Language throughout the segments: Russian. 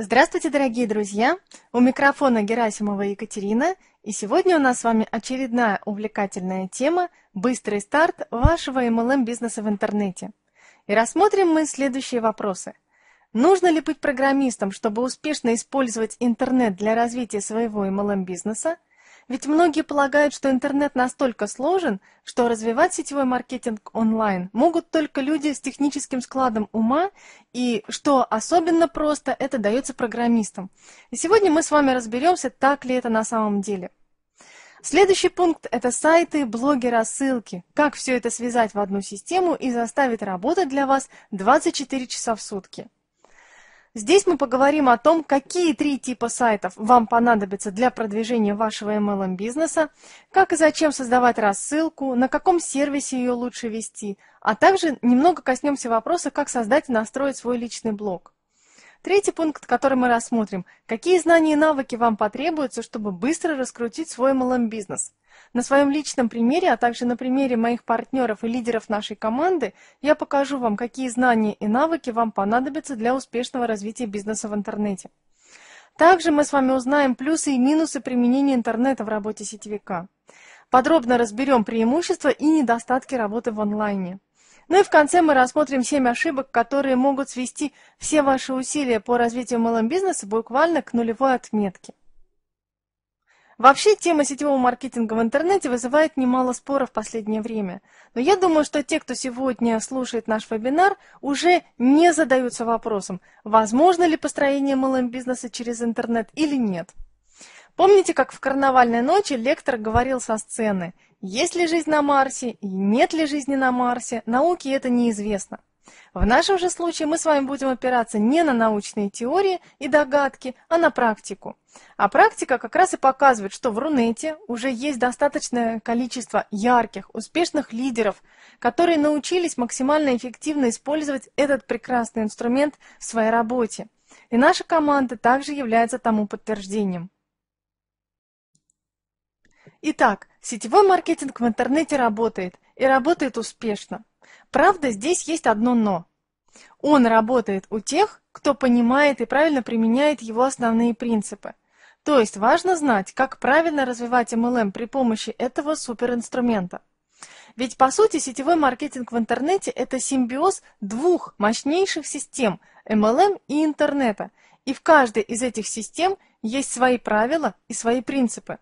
Здравствуйте, дорогие друзья! У микрофона Герасимова Екатерина, и сегодня у нас с вами очередная увлекательная тема «Быстрый старт вашего MLM-бизнеса в интернете». И рассмотрим мы следующие вопросы. Нужно ли быть программистом, чтобы успешно использовать интернет для развития своего MLM-бизнеса? Ведь многие полагают, что интернет настолько сложен, что развивать сетевой маркетинг онлайн могут только люди с техническим складом ума, и что особенно просто, это дается программистам. И сегодня мы с вами разберемся, так ли это на самом деле. Следующий пункт – это сайты, блоги, рассылки. Как все это связать в одну систему и заставить работать для вас 24 часа в сутки. Здесь мы поговорим о том, какие три типа сайтов вам понадобятся для продвижения вашего MLM-бизнеса, как и зачем создавать рассылку, на каком сервисе ее лучше вести, а также немного коснемся вопроса, как создать и настроить свой личный блог. Третий пункт, который мы рассмотрим. Какие знания и навыки вам потребуются, чтобы быстро раскрутить свой MLM-бизнес? На своем личном примере, а также на примере моих партнеров и лидеров нашей команды, я покажу вам, какие знания и навыки вам понадобятся для успешного развития бизнеса в интернете. Также мы с вами узнаем плюсы и минусы применения интернета в работе сетевика. Подробно разберем преимущества и недостатки работы в онлайне. Ну и в конце мы рассмотрим 7 ошибок, которые могут свести все ваши усилия по развитию MLM-бизнеса буквально к нулевой отметке. Вообще, тема сетевого маркетинга в интернете вызывает немало споров в последнее время. Но я думаю, что те, кто сегодня слушает наш вебинар, уже не задаются вопросом, возможно ли построение MLM-бизнеса через интернет или нет. Помните, как в карнавальной ночи лектор говорил со сцены – есть ли жизнь на Марсе и нет ли жизни на Марсе, науке это неизвестно. В нашем же случае мы с вами будем опираться не на научные теории и догадки, а на практику. А практика как раз и показывает, что в Рунете уже есть достаточное количество ярких, успешных лидеров, которые научились максимально эффективно использовать этот прекрасный инструмент в своей работе. И наша команда также является тому подтверждением. Итак, сетевой маркетинг в интернете работает, и работает успешно. Правда, здесь есть одно «но». Он работает у тех, кто понимает и правильно применяет его основные принципы. То есть важно знать, как правильно развивать MLM при помощи этого суперинструмента. Ведь по сути сетевой маркетинг в интернете – это симбиоз двух мощнейших систем – MLM и интернета. И в каждой из этих систем есть свои правила и свои принципы.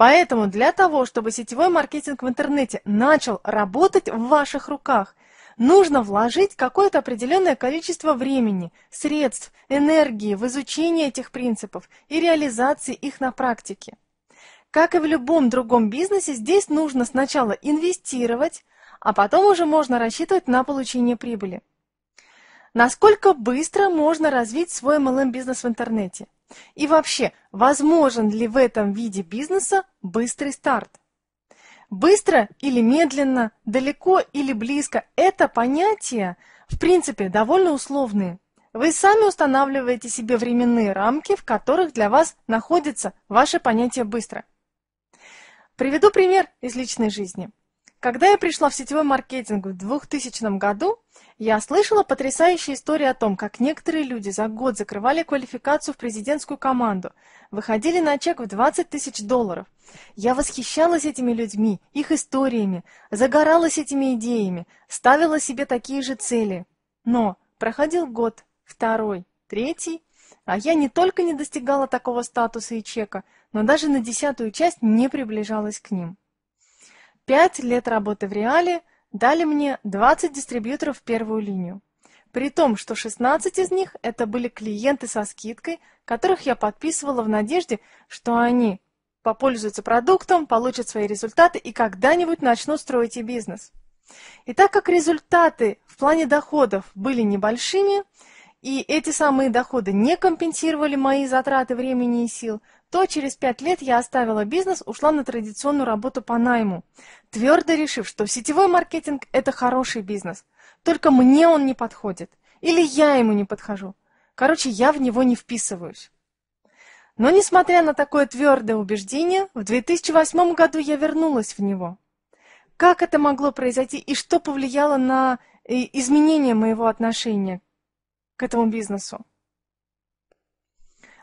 Поэтому для того, чтобы сетевой маркетинг в интернете начал работать в ваших руках, нужно вложить какое-то определенное количество времени, средств, энергии в изучение этих принципов и реализации их на практике. Как и в любом другом бизнесе, здесь нужно сначала инвестировать, а потом уже можно рассчитывать на получение прибыли. Насколько быстро можно развить свой MLM-бизнес в интернете? И вообще, возможен ли в этом виде бизнеса быстрый старт? Быстро или медленно, далеко или близко – это понятия, в принципе, довольно условные. Вы сами устанавливаете себе временные рамки, в которых для вас находится ваше понятие «быстро». Приведу пример из личной жизни. Когда я пришла в сетевой маркетинг в 2000 году, я слышала потрясающие истории о том, как некоторые люди за год закрывали квалификацию в президентскую команду, выходили на чек в 20 тысяч долларов. Я восхищалась этими людьми, их историями, загоралась этими идеями, ставила себе такие же цели. Но проходил год, второй, третий, а я не только не достигала такого статуса и чека, но даже на десятую часть не приближалась к ним. Пять лет работы в реале дали мне 20 дистрибьюторов в первую линию. При том, что 16 из них это были клиенты со скидкой, которых я подписывала в надежде, что они попользуются продуктом, получат свои результаты и когда-нибудь начнут строить и бизнес. И так как результаты в плане доходов были небольшими, и эти самые доходы не компенсировали мои затраты времени и сил, то через пять лет я оставила бизнес, ушла на традиционную работу по найму, твердо решив, что сетевой маркетинг – это хороший бизнес, только мне он не подходит, или я ему не подхожу. Короче, я в него не вписываюсь. Но несмотря на такое твердое убеждение, в 2008 году я вернулась в него. Как это могло произойти и что повлияло на э, изменение моего отношения к этому бизнесу?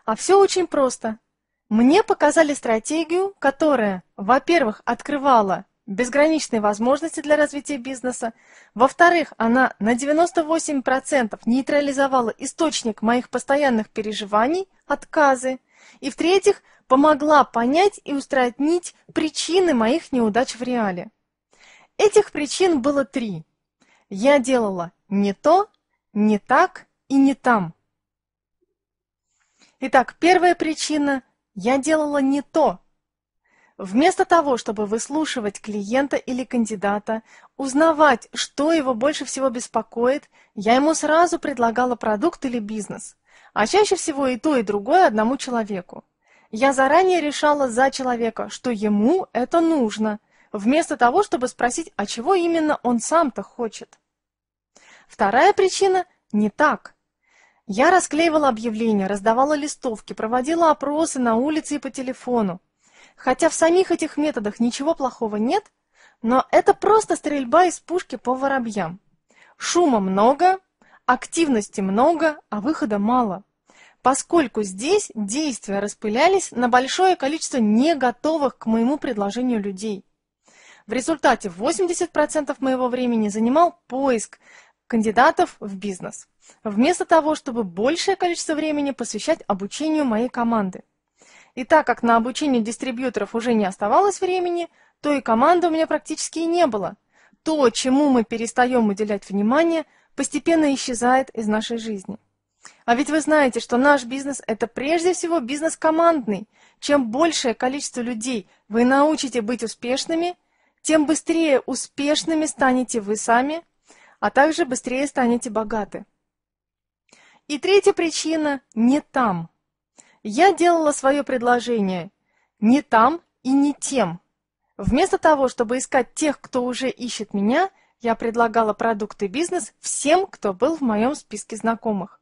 А все очень просто. Мне показали стратегию, которая, во-первых, открывала безграничные возможности для развития бизнеса, во-вторых, она на 98% нейтрализовала источник моих постоянных переживаний, отказы, и в-третьих, помогла понять и устранить причины моих неудач в реале. Этих причин было три. Я делала не то, не так и не там. Итак, первая причина – я делала не то. Вместо того, чтобы выслушивать клиента или кандидата, узнавать, что его больше всего беспокоит, я ему сразу предлагала продукт или бизнес, а чаще всего и то, и другое одному человеку. Я заранее решала за человека, что ему это нужно, вместо того, чтобы спросить, а чего именно он сам-то хочет. Вторая причина – не так. Я расклеивала объявления, раздавала листовки, проводила опросы на улице и по телефону. Хотя в самих этих методах ничего плохого нет, но это просто стрельба из пушки по воробьям. Шума много, активности много, а выхода мало. Поскольку здесь действия распылялись на большое количество не готовых к моему предложению людей. В результате 80% моего времени занимал поиск кандидатов в бизнес, вместо того, чтобы большее количество времени посвящать обучению моей команды. И так как на обучение дистрибьюторов уже не оставалось времени, то и команды у меня практически и не было. То, чему мы перестаем уделять внимание, постепенно исчезает из нашей жизни. А ведь вы знаете, что наш бизнес – это прежде всего бизнес командный. Чем большее количество людей вы научите быть успешными – тем быстрее успешными станете вы сами, а также быстрее станете богаты. И третья причина – не там. Я делала свое предложение не там и не тем. Вместо того, чтобы искать тех, кто уже ищет меня, я предлагала продукты бизнес всем, кто был в моем списке знакомых.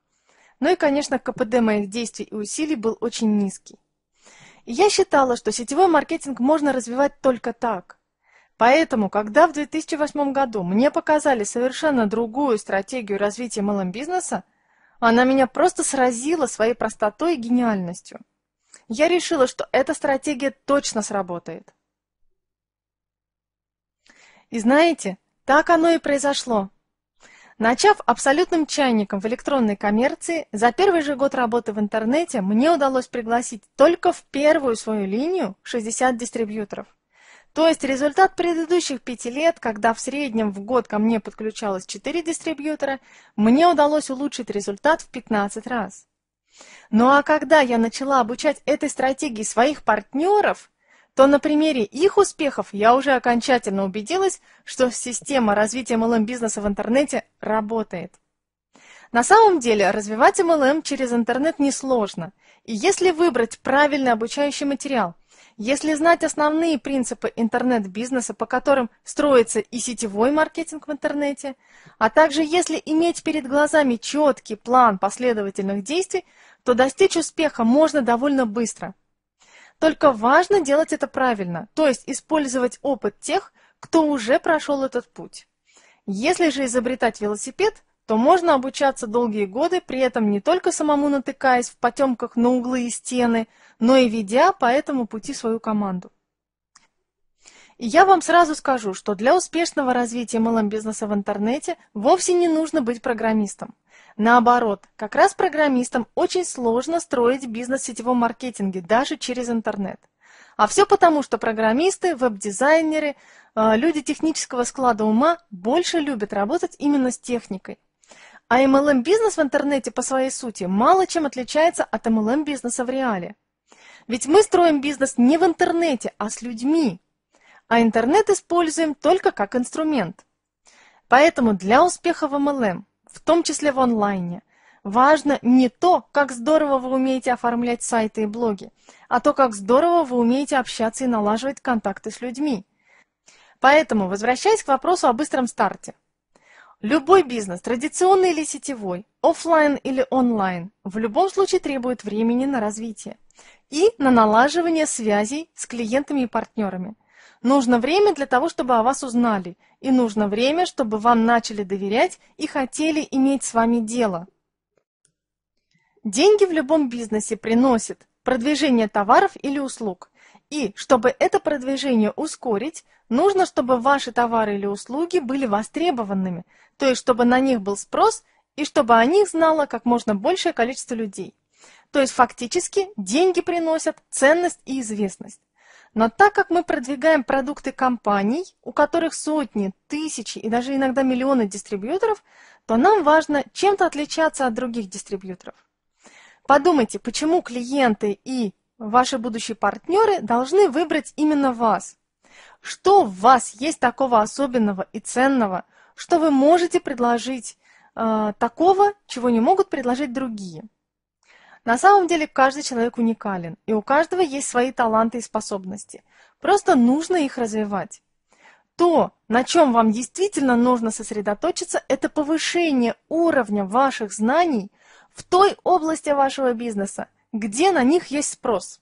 Ну и, конечно, КПД моих действий и усилий был очень низкий. И я считала, что сетевой маркетинг можно развивать только так. Поэтому, когда в 2008 году мне показали совершенно другую стратегию развития MLM-бизнеса, она меня просто сразила своей простотой и гениальностью. Я решила, что эта стратегия точно сработает. И знаете, так оно и произошло. Начав абсолютным чайником в электронной коммерции, за первый же год работы в интернете мне удалось пригласить только в первую свою линию 60 дистрибьюторов. То есть результат предыдущих пяти лет, когда в среднем в год ко мне подключалось 4 дистрибьютора, мне удалось улучшить результат в 15 раз. Ну а когда я начала обучать этой стратегии своих партнеров, то на примере их успехов я уже окончательно убедилась, что система развития MLM-бизнеса в интернете работает. На самом деле развивать MLM через интернет несложно, и если выбрать правильный обучающий материал – если знать основные принципы интернет-бизнеса, по которым строится и сетевой маркетинг в интернете, а также если иметь перед глазами четкий план последовательных действий, то достичь успеха можно довольно быстро. Только важно делать это правильно, то есть использовать опыт тех, кто уже прошел этот путь. Если же изобретать велосипед, то можно обучаться долгие годы, при этом не только самому натыкаясь в потемках на углы и стены, но и ведя по этому пути свою команду. И я вам сразу скажу, что для успешного развития MLM-бизнеса в интернете вовсе не нужно быть программистом. Наоборот, как раз программистам очень сложно строить бизнес в сетевом маркетинге, даже через интернет. А все потому, что программисты, веб-дизайнеры, э, люди технического склада ума больше любят работать именно с техникой. А MLM-бизнес в интернете по своей сути мало чем отличается от MLM-бизнеса в реале. Ведь мы строим бизнес не в интернете, а с людьми. А интернет используем только как инструмент. Поэтому для успеха в MLM, в том числе в онлайне, важно не то, как здорово вы умеете оформлять сайты и блоги, а то, как здорово вы умеете общаться и налаживать контакты с людьми. Поэтому, возвращаясь к вопросу о быстром старте – Любой бизнес, традиционный или сетевой, офлайн или онлайн, в любом случае требует времени на развитие и на налаживание связей с клиентами и партнерами. Нужно время для того, чтобы о вас узнали, и нужно время, чтобы вам начали доверять и хотели иметь с вами дело. Деньги в любом бизнесе приносит продвижение товаров или услуг. И чтобы это продвижение ускорить, нужно, чтобы ваши товары или услуги были востребованными, то есть чтобы на них был спрос и чтобы о них знало как можно большее количество людей. То есть фактически деньги приносят ценность и известность. Но так как мы продвигаем продукты компаний, у которых сотни, тысячи и даже иногда миллионы дистрибьюторов, то нам важно чем-то отличаться от других дистрибьюторов. Подумайте, почему клиенты и ваши будущие партнеры должны выбрать именно вас? Что в вас есть такого особенного и ценного, что вы можете предложить э, такого, чего не могут предложить другие? На самом деле каждый человек уникален, и у каждого есть свои таланты и способности. Просто нужно их развивать. То, на чем вам действительно нужно сосредоточиться, это повышение уровня ваших знаний в той области вашего бизнеса, где на них есть спрос.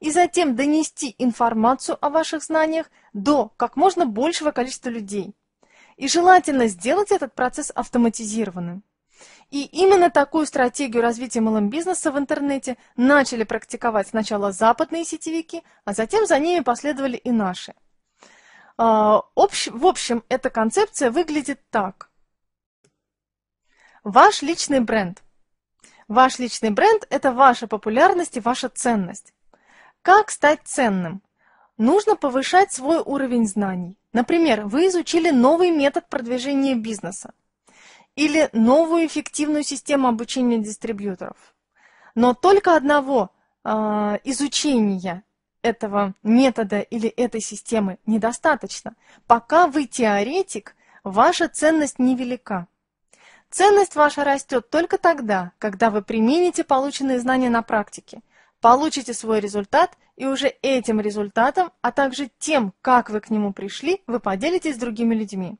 И затем донести информацию о ваших знаниях до как можно большего количества людей. И желательно сделать этот процесс автоматизированным. И именно такую стратегию развития малым бизнеса в интернете начали практиковать сначала западные сетевики, а затем за ними последовали и наши. А, в общем, эта концепция выглядит так. Ваш личный бренд. Ваш личный бренд – это ваша популярность и ваша ценность. Как стать ценным? Нужно повышать свой уровень знаний. Например, вы изучили новый метод продвижения бизнеса или новую эффективную систему обучения дистрибьюторов. Но только одного э, изучения этого метода или этой системы недостаточно. Пока вы теоретик, ваша ценность невелика. Ценность ваша растет только тогда, когда вы примените полученные знания на практике, получите свой результат и уже этим результатом, а также тем, как вы к нему пришли, вы поделитесь с другими людьми.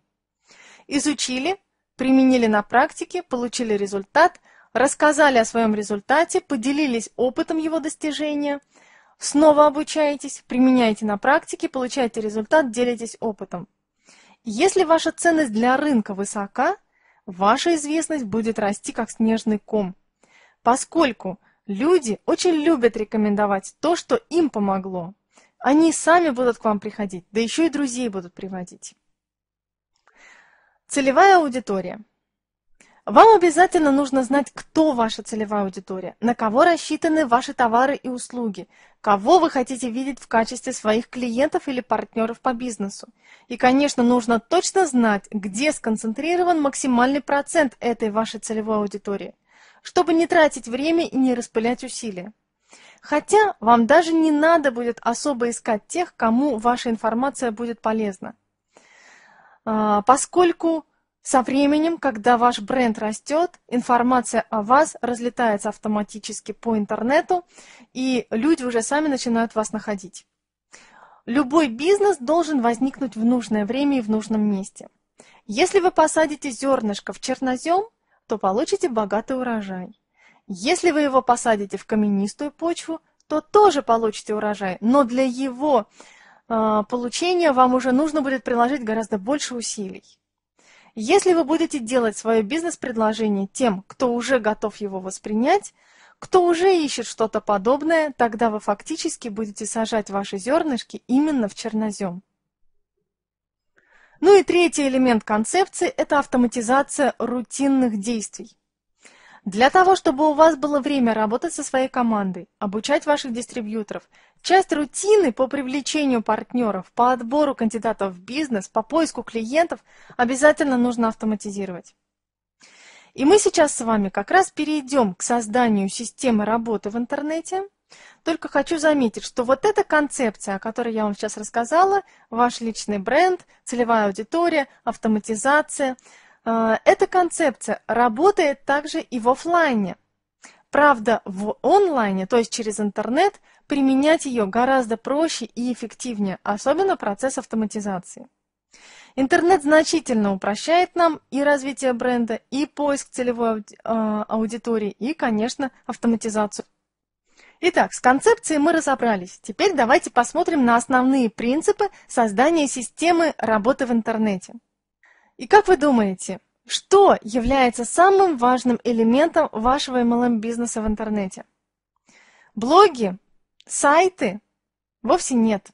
Изучили, применили на практике, получили результат, рассказали о своем результате, поделились опытом его достижения, снова обучаетесь, применяете на практике, получаете результат, делитесь опытом. Если ваша ценность для рынка высока, ваша известность будет расти как снежный ком, поскольку люди очень любят рекомендовать то, что им помогло. Они сами будут к вам приходить, да еще и друзей будут приводить. Целевая аудитория. Вам обязательно нужно знать, кто ваша целевая аудитория, на кого рассчитаны ваши товары и услуги, кого вы хотите видеть в качестве своих клиентов или партнеров по бизнесу. И, конечно, нужно точно знать, где сконцентрирован максимальный процент этой вашей целевой аудитории, чтобы не тратить время и не распылять усилия. Хотя вам даже не надо будет особо искать тех, кому ваша информация будет полезна. А, поскольку со временем, когда ваш бренд растет, информация о вас разлетается автоматически по интернету, и люди уже сами начинают вас находить. Любой бизнес должен возникнуть в нужное время и в нужном месте. Если вы посадите зернышко в чернозем, то получите богатый урожай. Если вы его посадите в каменистую почву, то тоже получите урожай, но для его а, получения вам уже нужно будет приложить гораздо больше усилий. Если вы будете делать свое бизнес-предложение тем, кто уже готов его воспринять, кто уже ищет что-то подобное, тогда вы фактически будете сажать ваши зернышки именно в чернозем. Ну и третий элемент концепции – это автоматизация рутинных действий. Для того, чтобы у вас было время работать со своей командой, обучать ваших дистрибьюторов, часть рутины по привлечению партнеров, по отбору кандидатов в бизнес, по поиску клиентов обязательно нужно автоматизировать. И мы сейчас с вами как раз перейдем к созданию системы работы в интернете. Только хочу заметить, что вот эта концепция, о которой я вам сейчас рассказала, ваш личный бренд, целевая аудитория, автоматизация – а, эта концепция работает также и в офлайне. Правда, в онлайне, то есть через интернет, применять ее гораздо проще и эффективнее, особенно процесс автоматизации. Интернет значительно упрощает нам и развитие бренда, и поиск целевой а, аудитории, и, конечно, автоматизацию. Итак, с концепцией мы разобрались. Теперь давайте посмотрим на основные принципы создания системы работы в интернете. И как вы думаете, Что является самым важным элементом вашего MLM-бизнеса в интернете? Блоги? Сайты? Вовсе нет.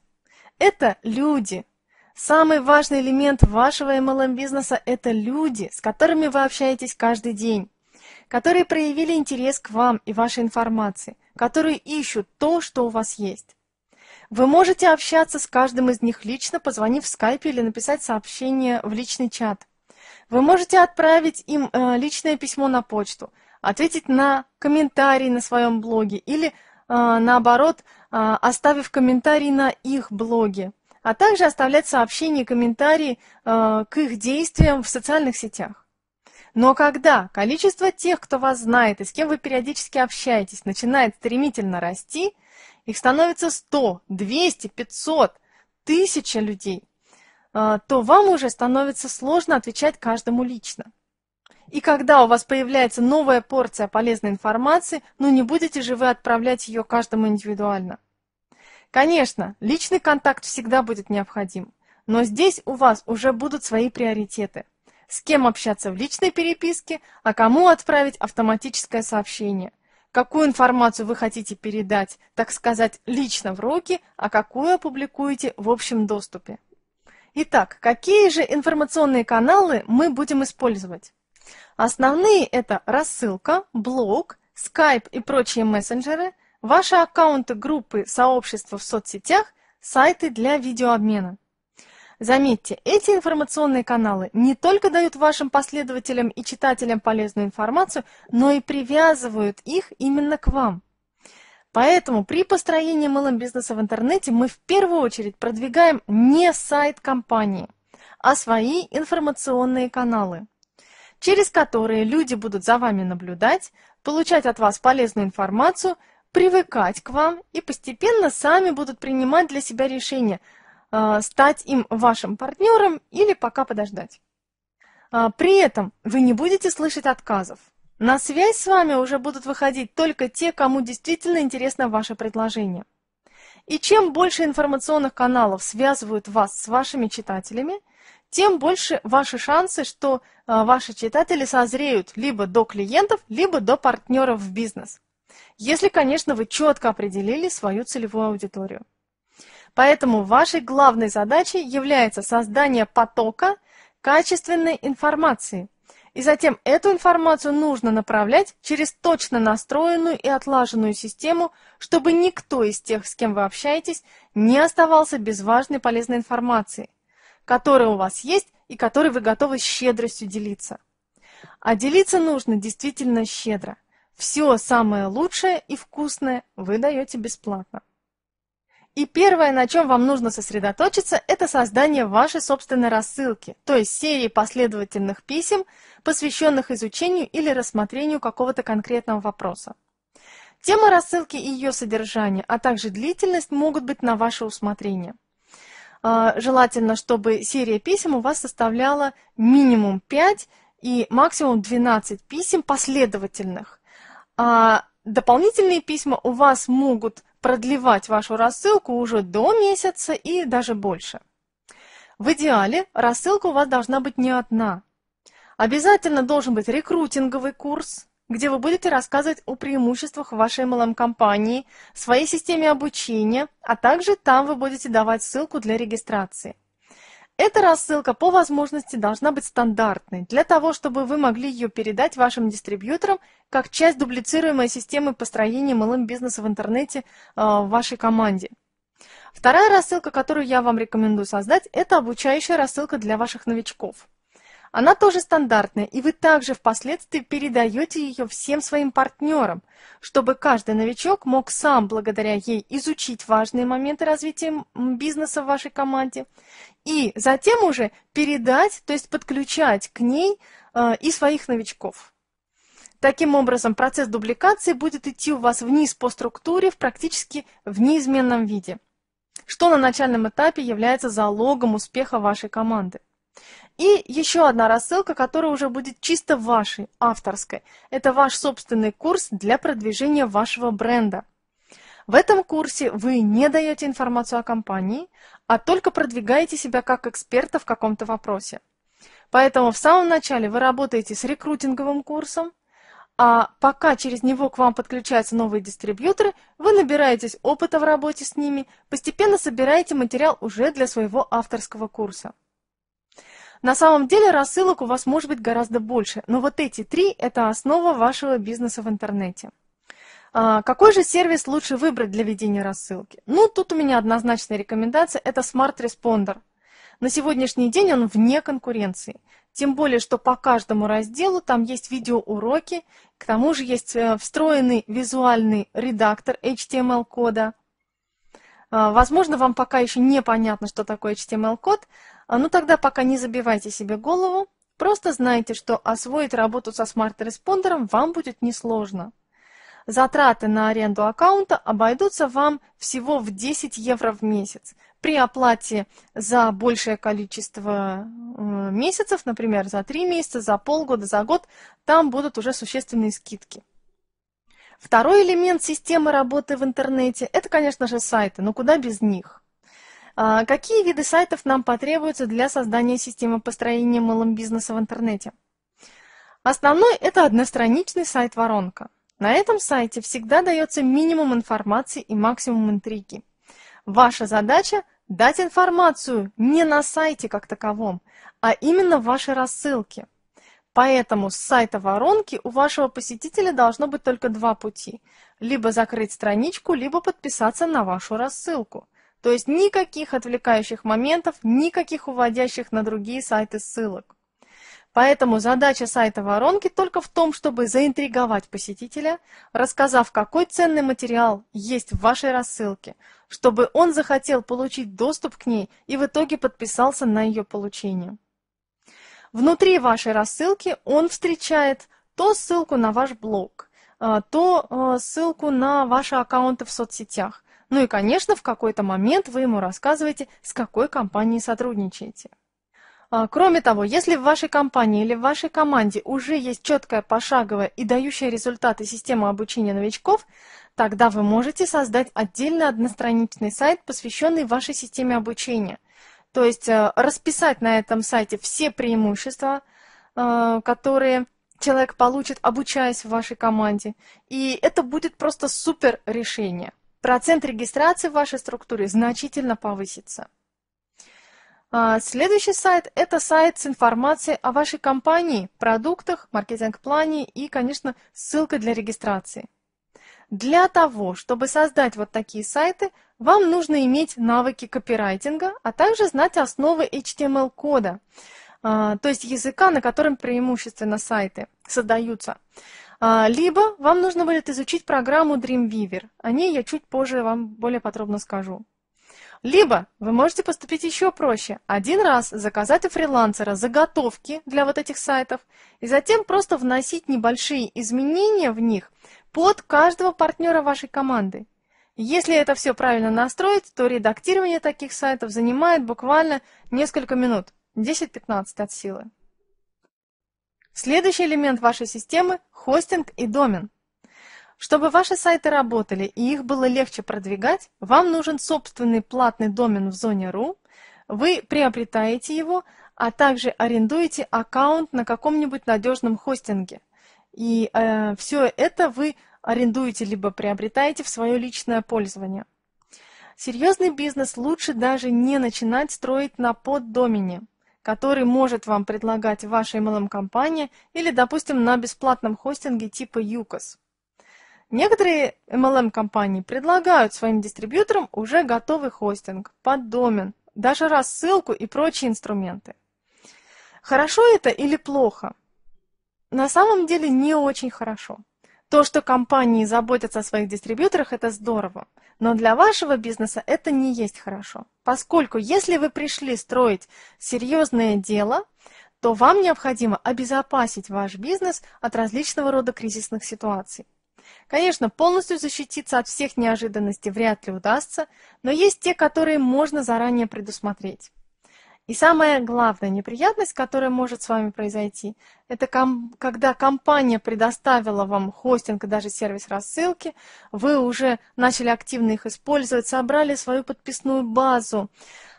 Это люди. Самый важный элемент вашего MLM-бизнеса – это люди, с которыми вы общаетесь каждый день, которые проявили интерес к вам и вашей информации, которые ищут то, что у вас есть. Вы можете общаться с каждым из них лично, позвонив в скайпе или написать сообщение в личный чат. Вы можете отправить им э, личное письмо на почту, ответить на комментарий на своем блоге или, э, наоборот, э, оставив комментарий на их блоге, а также оставлять сообщения и комментарии к их действиям в социальных сетях. Но когда количество тех, кто вас знает и с кем вы периодически общаетесь, начинает стремительно расти, их становится 100, 200, 500, 1000 людей, а, то вам уже становится сложно отвечать каждому лично. И когда у вас появляется новая порция полезной информации, ну не будете же вы отправлять ее каждому индивидуально. Конечно, личный контакт всегда будет необходим, но здесь у вас уже будут свои приоритеты. С кем общаться в личной переписке, а кому отправить автоматическое сообщение – какую информацию вы хотите передать, так сказать, лично в руки, а какую опубликуете в общем доступе. Итак, какие же информационные каналы мы будем использовать? Основные это рассылка, блог, скайп и прочие мессенджеры, ваши аккаунты группы сообщества в соцсетях, сайты для видеообмена. Заметьте, эти информационные каналы не только дают вашим последователям и читателям полезную информацию, но и привязывают их именно к вам. Поэтому при построении MLM бизнеса в интернете мы в первую очередь продвигаем не сайт компании, а свои информационные каналы, через которые люди будут за вами наблюдать, получать от вас полезную информацию, привыкать к вам и постепенно сами будут принимать для себя решения – стать им вашим партнером или пока подождать. А, при этом вы не будете слышать отказов. На связь с вами уже будут выходить только те, кому действительно интересно ваше предложение. И чем больше информационных каналов связывают вас с вашими читателями, тем больше ваши шансы, что а, ваши читатели созреют либо до клиентов, либо до партнеров в бизнес. Если, конечно, вы четко определили свою целевую аудиторию. Поэтому вашей главной задачей является создание потока качественной информации. И затем эту информацию нужно направлять через точно настроенную и отлаженную систему, чтобы никто из тех, с кем вы общаетесь, не оставался без важной полезной информации, которая у вас есть и которой вы готовы щедростью делиться. А делиться нужно действительно щедро. Все самое лучшее и вкусное вы даете бесплатно. И первое, на чем вам нужно сосредоточиться, это создание вашей собственной рассылки, то есть серии последовательных писем, посвященных изучению или рассмотрению какого-то конкретного вопроса. Тема рассылки и ее содержание, а также длительность могут быть на ваше усмотрение. А, желательно, чтобы серия писем у вас составляла минимум 5 и максимум 12 писем последовательных. А дополнительные письма у вас могут продлевать вашу рассылку уже до месяца и даже больше. В идеале рассылка у вас должна быть не одна. Обязательно должен быть рекрутинговый курс, где вы будете рассказывать о преимуществах вашей MLM-компании, своей системе обучения, а также там вы будете давать ссылку для регистрации. Эта рассылка по возможности должна быть стандартной, для того, чтобы вы могли ее передать вашим дистрибьюторам как часть дублицируемой системы построения малым бизнеса в интернете э, в вашей команде. Вторая рассылка, которую я вам рекомендую создать, это обучающая рассылка для ваших новичков. Она тоже стандартная, и вы также впоследствии передаете ее всем своим партнерам, чтобы каждый новичок мог сам благодаря ей изучить важные моменты развития бизнеса в вашей команде и затем уже передать, то есть подключать к ней э, и своих новичков. Таким образом, процесс дубликации будет идти у вас вниз по структуре в практически в неизменном виде, что на начальном этапе является залогом успеха вашей команды. И еще одна рассылка, которая уже будет чисто вашей, авторской. Это ваш собственный курс для продвижения вашего бренда. В этом курсе вы не даете информацию о компании, а только продвигаете себя как эксперта в каком-то вопросе. Поэтому в самом начале вы работаете с рекрутинговым курсом, а пока через него к вам подключаются новые дистрибьюторы, вы набираетесь опыта в работе с ними, постепенно собираете материал уже для своего авторского курса. На самом деле рассылок у вас может быть гораздо больше, но вот эти три – это основа вашего бизнеса в интернете. А, какой же сервис лучше выбрать для ведения рассылки? Ну, тут у меня однозначная рекомендация – это Smart Responder. На сегодняшний день он вне конкуренции. Тем более, что по каждому разделу там есть видеоуроки, к тому же есть э, встроенный визуальный редактор HTML-кода. А, возможно, вам пока еще непонятно, что такое HTML-код, а, ну тогда пока не забивайте себе голову, просто знайте, что освоить работу со Smart Responder ом вам будет несложно. Затраты на аренду аккаунта обойдутся вам всего в 10 евро в месяц. При оплате за большее количество э, месяцев, например, за 3 месяца, за полгода, за год, там будут уже существенные скидки. Второй элемент системы работы в интернете – это, конечно же, сайты, но куда без них? А, какие виды сайтов нам потребуются для создания системы построения малым бизнеса в интернете? Основной – это одностраничный сайт-воронка. На этом сайте всегда дается минимум информации и максимум интриги. Ваша задача – дать информацию не на сайте как таковом, а именно в вашей рассылке. Поэтому с сайта воронки у вашего посетителя должно быть только два пути. Либо закрыть страничку, либо подписаться на вашу рассылку. То есть никаких отвлекающих моментов, никаких уводящих на другие сайты ссылок. Поэтому задача сайта воронки только в том, чтобы заинтриговать посетителя, рассказав, какой ценный материал есть в вашей рассылке, чтобы он захотел получить доступ к ней и в итоге подписался на ее получение. Внутри вашей рассылки он встречает то ссылку на ваш блог, а, то а, ссылку на ваши аккаунты в соцсетях. Ну и, конечно, в какой-то момент вы ему рассказываете, с какой компанией сотрудничаете. А, кроме того, если в вашей компании или в вашей команде уже есть четкая пошаговая и дающая результаты система обучения новичков, тогда вы можете создать отдельный одностраничный сайт, посвященный вашей системе обучения. То есть э, расписать на этом сайте все преимущества, э, которые человек получит, обучаясь в вашей команде. И это будет просто супер решение. Процент регистрации в вашей структуре значительно повысится. А, следующий сайт – это сайт с информацией о вашей компании, продуктах, маркетинг-плане и, конечно, ссылкой для регистрации. Для того, чтобы создать вот такие сайты, вам нужно иметь навыки копирайтинга, а также знать основы HTML-кода, а, то есть языка, на котором преимущественно сайты создаются. А, либо вам нужно будет изучить программу Dreamweaver. О ней я чуть позже вам более подробно скажу. Либо вы можете поступить еще проще. Один раз заказать у фрилансера заготовки для вот этих сайтов и затем просто вносить небольшие изменения в них под каждого партнера вашей команды. Если это все правильно настроить, то редактирование таких сайтов занимает буквально несколько минут, 10-15 от силы. Следующий элемент вашей системы – хостинг и домен. Чтобы ваши сайты работали и их было легче продвигать, вам нужен собственный платный домен в зоне .ru, вы приобретаете его, а также арендуете аккаунт на каком-нибудь надежном хостинге. И э, все это вы арендуете либо приобретаете в свое личное пользование. Серьезный бизнес лучше даже не начинать строить на поддомене, который может вам предлагать ваша MLM-компания или, допустим, на бесплатном хостинге типа UCAS. Некоторые MLM-компании предлагают своим дистрибьюторам уже готовый хостинг, под домен, даже рассылку и прочие инструменты. Хорошо это или плохо? На самом деле не очень хорошо. То, что компании заботятся о своих дистрибьюторах, это здорово. Но для вашего бизнеса это не есть хорошо. Поскольку если вы пришли строить серьезное дело, то вам необходимо обезопасить ваш бизнес от различного рода кризисных ситуаций. Конечно, полностью защититься от всех неожиданностей вряд ли удастся, но есть те, которые можно заранее предусмотреть. И самая главная неприятность, которая может с вами произойти, это ком когда компания предоставила вам хостинг и даже сервис рассылки, вы уже начали активно их использовать, собрали свою подписную базу,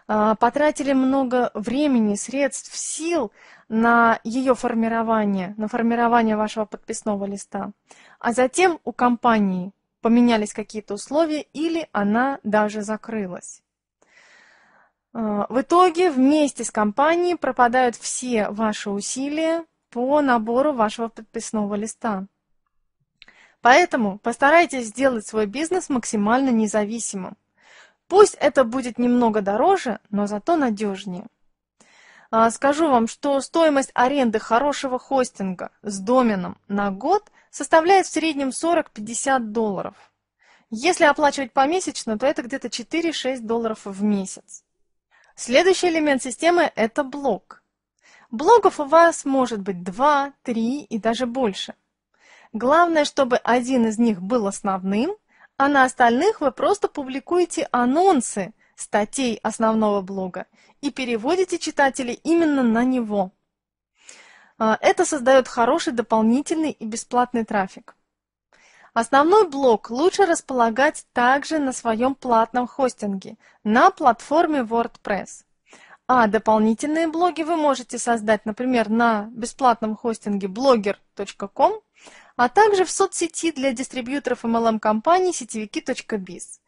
а, потратили много времени, средств, сил на ее формирование, на формирование вашего подписного листа, а затем у компании поменялись какие-то условия или она даже закрылась. А, в итоге вместе с компанией пропадают все ваши усилия по набору вашего подписного листа. Поэтому постарайтесь сделать свой бизнес максимально независимым. Пусть это будет немного дороже, но зато надежнее. А, скажу вам, что стоимость аренды хорошего хостинга с доменом на год составляет в среднем 40-50 долларов. Если оплачивать помесячно, то это где-то 4-6 долларов в месяц. Следующий элемент системы – это блог. Блогов у вас может быть 2, 3 и даже больше. Главное, чтобы один из них был основным, а на остальных вы просто публикуете анонсы статей основного блога и переводите читателей именно на него. А, это создает хороший дополнительный и бесплатный трафик. Основной блог лучше располагать также на своем платном хостинге, на платформе WordPress. А дополнительные блоги вы можете создать, например, на бесплатном хостинге blogger.com, а также в соцсети для дистрибьюторов MLM-компаний сетевики.biz.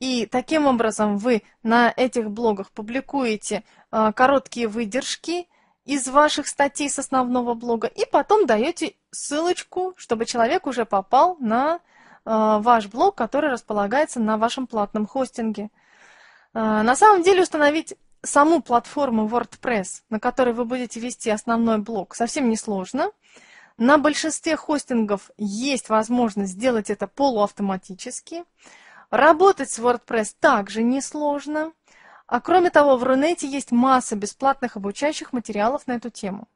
И таким образом вы на этих блогах публикуете э, короткие выдержки из ваших статей с основного блога и потом даете ссылочку, чтобы человек уже попал на э, ваш блог, который располагается на вашем платном хостинге. Э, на самом деле установить саму платформу WordPress, на которой вы будете вести основной блог, совсем не сложно. На большинстве хостингов есть возможность сделать это полуавтоматически. Работать с WordPress также несложно. А кроме того, в Рунете есть масса бесплатных обучающих материалов на эту тему.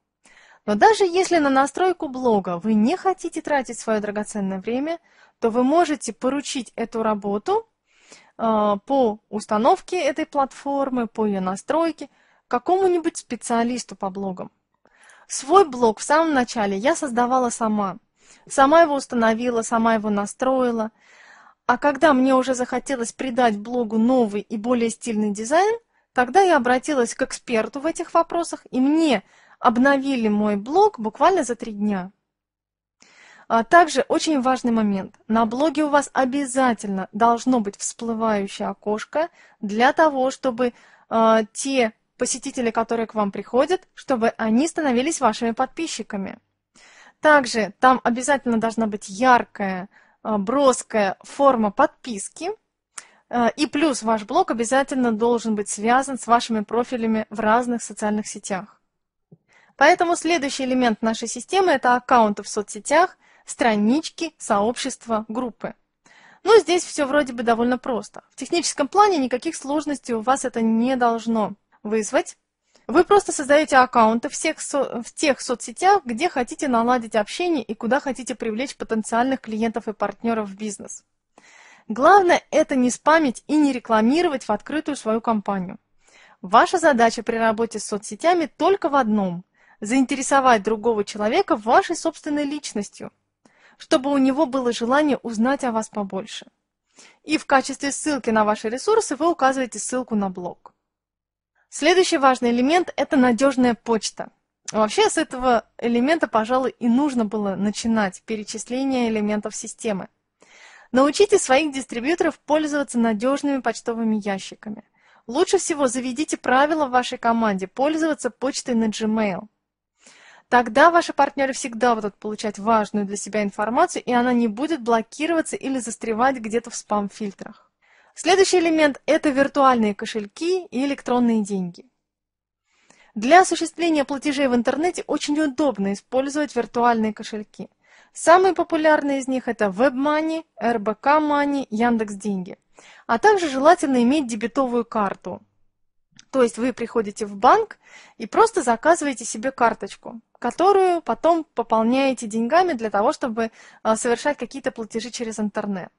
Но даже если на настройку блога вы не хотите тратить свое драгоценное время, то вы можете поручить эту работу э, по установке этой платформы, по ее настройке какому-нибудь специалисту по блогам. Свой блог в самом начале я создавала сама. Сама его установила, сама его настроила. А когда мне уже захотелось придать блогу новый и более стильный дизайн, тогда я обратилась к эксперту в этих вопросах, и мне обновили мой блог буквально за три дня. А также очень важный момент. На блоге у вас обязательно должно быть всплывающее окошко для того, чтобы э, те посетители, которые к вам приходят, чтобы они становились вашими подписчиками. Также там обязательно должна быть яркая, броская форма подписки. А, и плюс ваш блог обязательно должен быть связан с вашими профилями в разных социальных сетях. Поэтому следующий элемент нашей системы – это аккаунты в соцсетях, странички, сообщества, группы. Но здесь все вроде бы довольно просто. В техническом плане никаких сложностей у вас это не должно вызвать. Вы просто создаете аккаунты всех со в тех соцсетях, где хотите наладить общение и куда хотите привлечь потенциальных клиентов и партнеров в бизнес. Главное это не спамить и не рекламировать в открытую свою компанию. Ваша задача при работе с соцсетями только в одном – заинтересовать другого человека вашей собственной личностью, чтобы у него было желание узнать о вас побольше. И в качестве ссылки на ваши ресурсы вы указываете ссылку на блог. Следующий важный элемент – это надежная почта. Вообще с этого элемента, пожалуй, и нужно было начинать перечисление элементов системы. Научите своих дистрибьюторов пользоваться надежными почтовыми ящиками. Лучше всего заведите правила в вашей команде пользоваться почтой на Gmail. Тогда ваши партнеры всегда будут получать важную для себя информацию, и она не будет блокироваться или застревать где-то в спам-фильтрах. Следующий элемент – это виртуальные кошельки и электронные деньги. Для осуществления платежей в интернете очень удобно использовать виртуальные кошельки. Самые популярные из них это WebMoney, RBK Money, Яндекс.Деньги. А также желательно иметь дебетовую карту. То есть вы приходите в банк и просто заказываете себе карточку, которую потом пополняете деньгами для того, чтобы а, совершать какие-то платежи через интернет.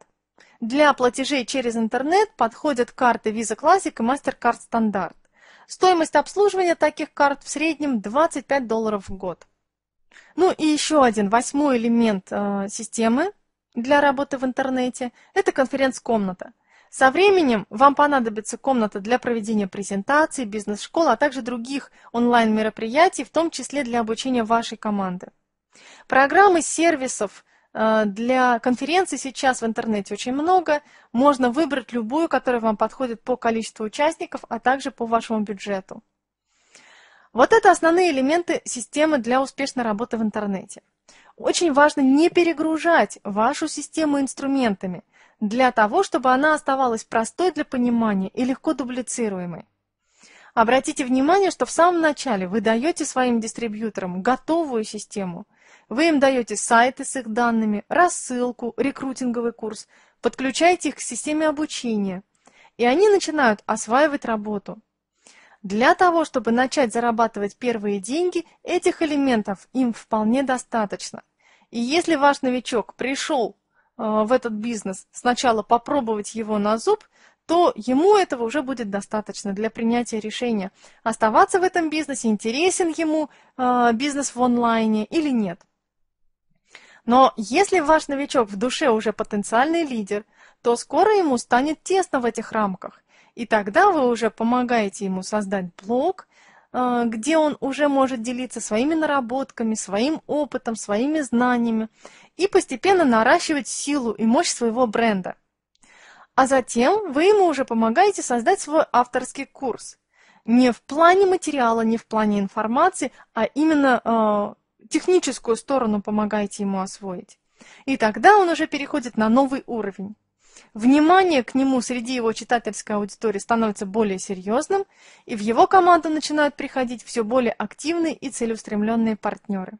Для платежей через интернет подходят карты Visa Classic и MasterCard Standard. Стоимость обслуживания таких карт в среднем 25 долларов в год. Ну и еще один, восьмой элемент э, системы для работы в интернете – это конференц-комната. Со временем вам понадобится комната для проведения презентаций, бизнес-школ, а также других онлайн-мероприятий, в том числе для обучения вашей команды. Программы сервисов для конференций сейчас в интернете очень много. Можно выбрать любую, которая вам подходит по количеству участников, а также по вашему бюджету. Вот это основные элементы системы для успешной работы в интернете. Очень важно не перегружать вашу систему инструментами для того, чтобы она оставалась простой для понимания и легко дублицируемой. Обратите внимание, что в самом начале вы даете своим дистрибьюторам готовую систему. Вы им даете сайты с их данными, рассылку, рекрутинговый курс, подключаете их к системе обучения, и они начинают осваивать работу. Для того, чтобы начать зарабатывать первые деньги, этих элементов им вполне достаточно. И если ваш новичок пришел э, в этот бизнес сначала попробовать его на зуб, то ему этого уже будет достаточно для принятия решения, оставаться в этом бизнесе, интересен ему э, бизнес в онлайне или нет. Но если ваш новичок в душе уже потенциальный лидер, то скоро ему станет тесно в этих рамках, и тогда вы уже помогаете ему создать блог, э, где он уже может делиться своими наработками, своим опытом, своими знаниями и постепенно наращивать силу и мощь своего бренда. А затем вы ему уже помогаете создать свой авторский курс. Не в плане материала, не в плане информации, а именно э, техническую сторону помогаете ему освоить. И тогда он уже переходит на новый уровень. Внимание к нему среди его читательской аудитории становится более серьезным, и в его команду начинают приходить все более активные и целеустремленные партнеры.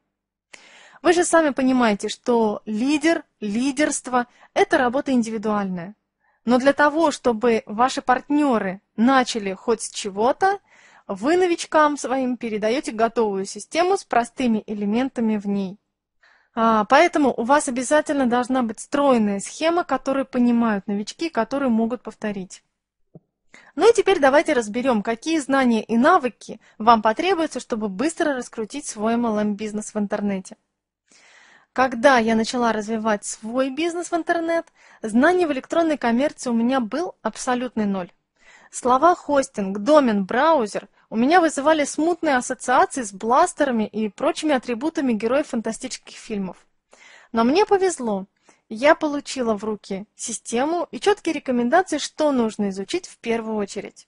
Вы же сами понимаете, что лидер, лидерство – это работа индивидуальная. Но для того, чтобы ваши партнеры начали хоть с чего-то, вы новичкам своим передаете готовую систему с простыми элементами в ней. А, поэтому у вас обязательно должна быть стройная схема, которую понимают новички, которые могут повторить. Ну и теперь давайте разберем, какие знания и навыки вам потребуются, чтобы быстро раскрутить свой MLM-бизнес в интернете. Когда я начала развивать свой бизнес в интернет, знаний в электронной коммерции у меня был абсолютный ноль. Слова хостинг, домен, браузер у меня вызывали смутные ассоциации с бластерами и прочими атрибутами героев фантастических фильмов. Но мне повезло. Я получила в руки систему и четкие рекомендации, что нужно изучить в первую очередь.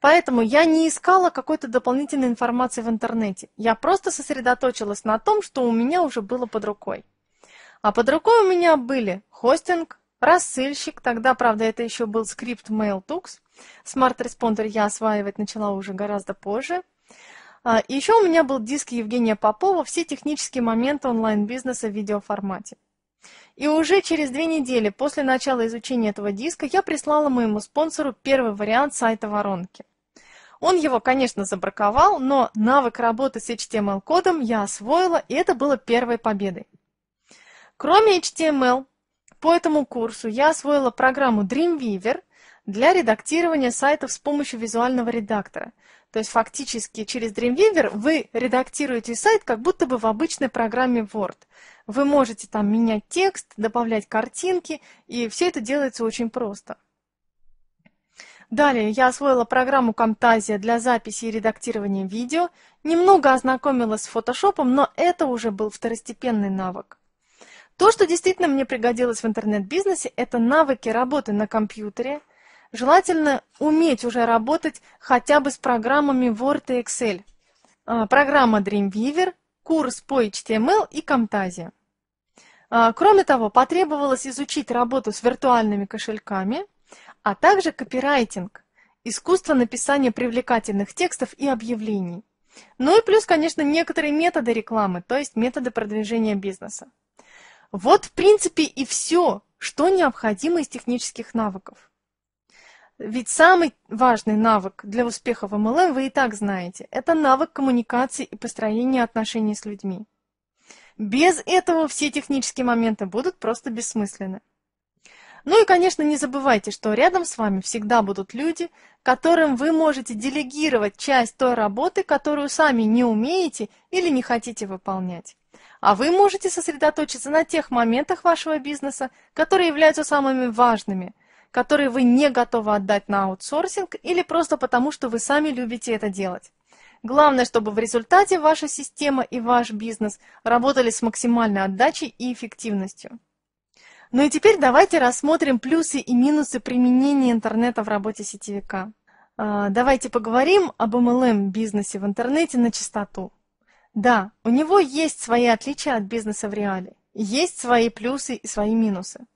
Поэтому я не искала какой-то дополнительной информации в интернете. Я просто сосредоточилась на том, что у меня уже было под рукой. А под рукой у меня были хостинг, рассыльщик, тогда, правда, это еще был скрипт MailTux, Responder я осваивать начала уже гораздо позже. А, еще у меня был диск Евгения Попова «Все технические моменты онлайн-бизнеса в видеоформате». И уже через две недели после начала изучения этого диска я прислала моему спонсору первый вариант сайта воронки. Он его, конечно, забраковал, но навык работы с HTML-кодом я освоила, и это было первой победой. Кроме HTML, по этому курсу я освоила программу Dreamweaver, для редактирования сайтов с помощью визуального редактора. То есть фактически через Dreamweaver вы редактируете сайт как будто бы в обычной программе Word. Вы можете там менять текст, добавлять картинки, и все это делается очень просто. Далее я освоила программу Camtasia для записи и редактирования видео, немного ознакомилась с Photoshop, но это уже был второстепенный навык. То, что действительно мне пригодилось в интернет-бизнесе, это навыки работы на компьютере, Желательно уметь уже работать хотя бы с программами Word и Excel. А, программа Dreamweaver, курс по HTML и Camtasia. А, кроме того, потребовалось изучить работу с виртуальными кошельками, а также копирайтинг, искусство написания привлекательных текстов и объявлений. Ну и плюс, конечно, некоторые методы рекламы, то есть методы продвижения бизнеса. Вот, в принципе, и все, что необходимо из технических навыков. Ведь самый важный навык для успеха в MLM вы и так знаете. Это навык коммуникации и построения отношений с людьми. Без этого все технические моменты будут просто бессмысленны. Ну и, конечно, не забывайте, что рядом с вами всегда будут люди, которым вы можете делегировать часть той работы, которую сами не умеете или не хотите выполнять. А вы можете сосредоточиться на тех моментах вашего бизнеса, которые являются самыми важными – которые вы не готовы отдать на аутсорсинг или просто потому, что вы сами любите это делать. Главное, чтобы в результате ваша система и ваш бизнес работали с максимальной отдачей и эффективностью. Ну и теперь давайте рассмотрим плюсы и минусы применения интернета в работе сетевика. А, давайте поговорим об MLM-бизнесе в интернете на чистоту. Да, у него есть свои отличия от бизнеса в реале, есть свои плюсы и свои минусы.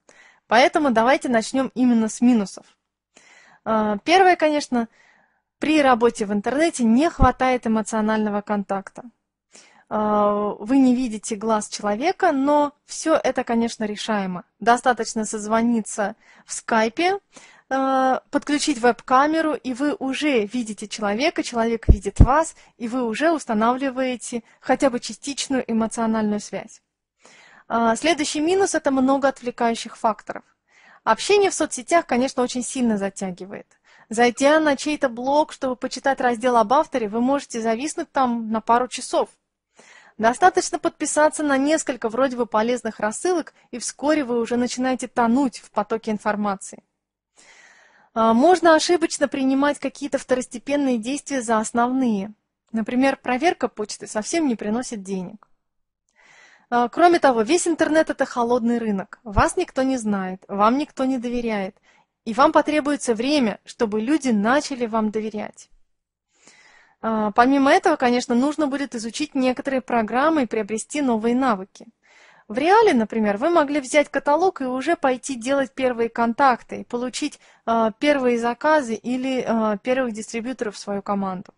Поэтому давайте начнем именно с минусов. А, первое, конечно, при работе в интернете не хватает эмоционального контакта. А, вы не видите глаз человека, но все это, конечно, решаемо. Достаточно созвониться в скайпе, подключить веб-камеру, и вы уже видите человека, человек видит вас, и вы уже устанавливаете хотя бы частичную эмоциональную связь. А, следующий минус – это много отвлекающих факторов. Общение в соцсетях, конечно, очень сильно затягивает. Зайдя на чей-то блог, чтобы почитать раздел об авторе, вы можете зависнуть там на пару часов. Достаточно подписаться на несколько вроде бы полезных рассылок, и вскоре вы уже начинаете тонуть в потоке информации. А, можно ошибочно принимать какие-то второстепенные действия за основные. Например, проверка почты совсем не приносит денег. А, кроме того, весь интернет – это холодный рынок. Вас никто не знает, вам никто не доверяет. И вам потребуется время, чтобы люди начали вам доверять. А, помимо этого, конечно, нужно будет изучить некоторые программы и приобрести новые навыки. В реале, например, вы могли взять каталог и уже пойти делать первые контакты, получить э, первые заказы или э, первых дистрибьюторов в свою команду.